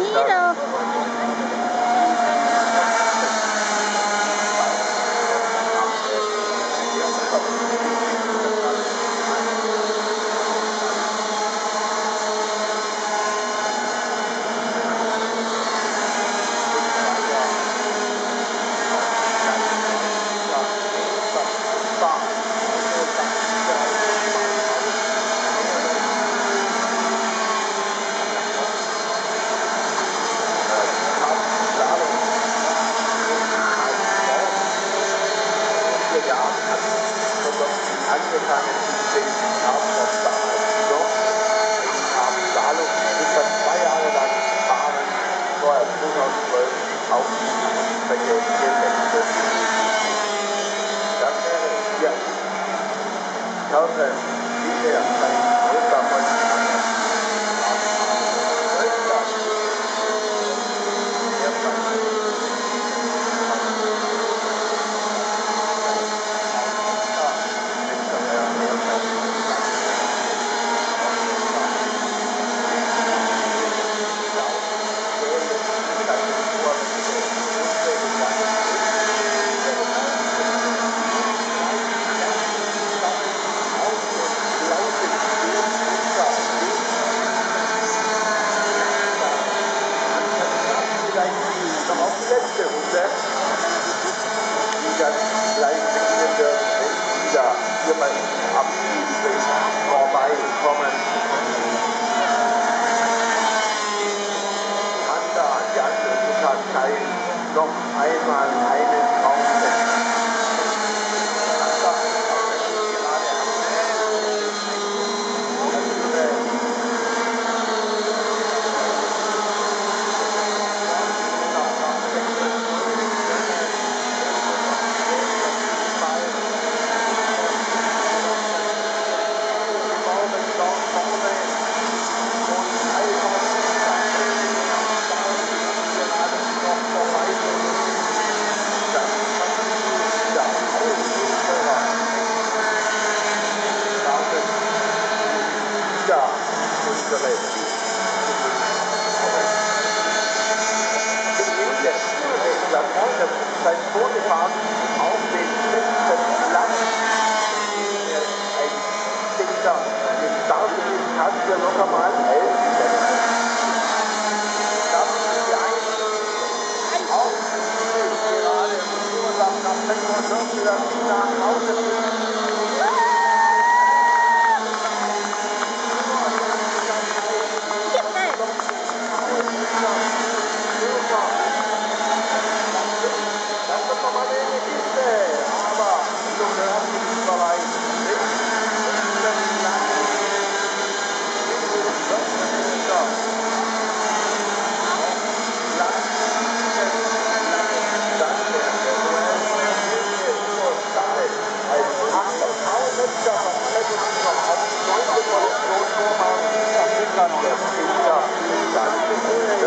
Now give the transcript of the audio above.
Needle. Angefangen zu denken, haben das damals noch. Ich habe Salum circa zwei Jahre lang gefahren, vorher 2012 auf die Strecke gewechselt. Das wäre hier Körper, wie der hier beim Abschied vorbeikommen. Handa an die andere Partei noch einmal einen seit vorgefahren auf den letzten Platz. Ein dichter, den Startgewinn hat hier noch einmal 11 Das ist die Einstellung auf die gerade. Und nach 45 Thank you.